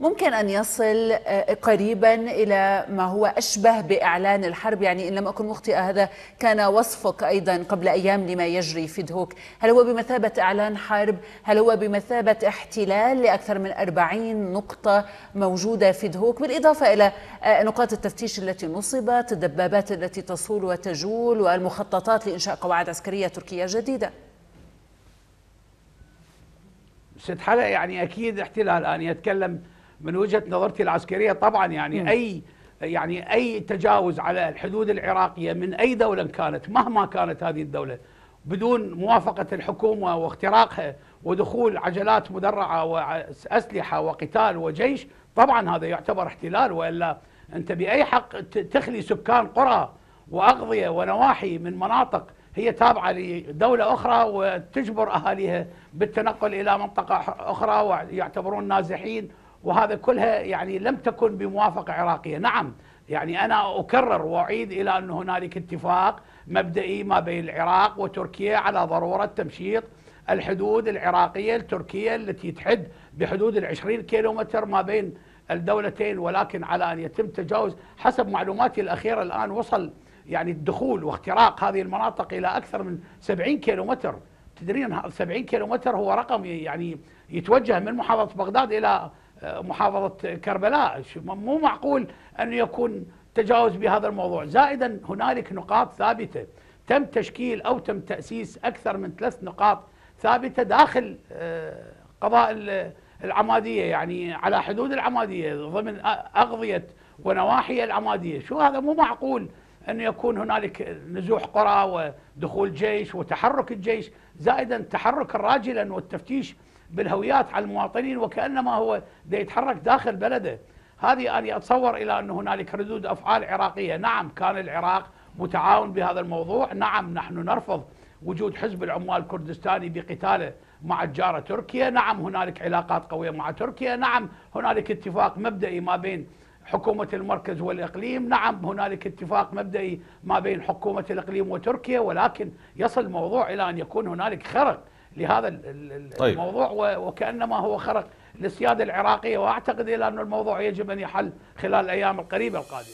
ممكن أن يصل قريبا إلى ما هو أشبه بإعلان الحرب. يعني إن لم أكن مخطئة هذا كان وصفك أيضا قبل أيام لما يجري في دهوك. هل هو بمثابة إعلان حرب؟ هل هو بمثابة احتلال لأكثر من 40 نقطة موجودة في دهوك؟ بالإضافة إلى نقاط التفتيش التي نصبت الدبابات التي تصول وتجول والمخططات لإنشاء قواعد عسكرية تركية جديدة. ست حلا يعني أكيد احتلال. أنا يتكلم من وجهة نظرتي العسكرية طبعا يعني م. أي يعني أي تجاوز على الحدود العراقية من أي دولة كانت مهما كانت هذه الدولة بدون موافقة الحكومة واختراقها ودخول عجلات مدرعة وأسلحة وقتال وجيش طبعا هذا يعتبر احتلال وإلا أنت بأي حق تخلي سكان قرى واغضيه ونواحي من مناطق هي تابعة لدولة أخرى وتجبر أهاليها بالتنقل إلى منطقة أخرى ويعتبرون نازحين وهذا كلها يعني لم تكن بموافقة عراقية. نعم يعني أنا أكرر وأعيد إلى أن هنالك اتفاق مبدئي ما بين العراق وتركيا على ضرورة تمشيط الحدود العراقية التركية التي تحد بحدود العشرين كيلومتر ما بين الدولتين ولكن على أن يتم تجاوز حسب معلوماتي الأخيرة الآن وصل يعني الدخول واختراق هذه المناطق إلى أكثر من 70 كيلو متر تدرين 70 كيلو متر هو رقم يعني يتوجه من محافظة بغداد إلى محافظة كربلاء. مو معقول أن يكون تجاوز بهذا الموضوع. زائدا هنالك نقاط ثابتة. تم تشكيل أو تم تأسيس أكثر من ثلاث نقاط ثابتة داخل آه، قضاء العمادية يعني على حدود العمادية ضمن اغضيه ونواحي العمادية. شو هذا؟ مو معقول أن يكون هنالك نزوح قرى ودخول جيش وتحرك الجيش. زائدا تحرك الراجلا والتفتيش بالهويات على المواطنين وكأنما هو يتحرك داخل بلده. هذه أنا أتصور إلى أن هنالك ردود أفعال عراقية. نعم كان العراق متعاون بهذا الموضوع. نعم نحن نرفض وجود حزب العمال الكردستاني بقتاله مع الجارة تركيا. نعم هنالك علاقات قوية مع تركيا. نعم هنالك اتفاق مبدئي ما بين حكومة المركز والإقليم. نعم هنالك اتفاق مبدئي ما بين حكومة الإقليم وتركيا. ولكن يصل الموضوع إلى أن يكون هنالك خرق لهذا طيب. الموضوع وكأنما هو خرق للسيادة العراقية وأعتقد إلى أن الموضوع يجب أن يحل خلال الأيام القريبة القادمة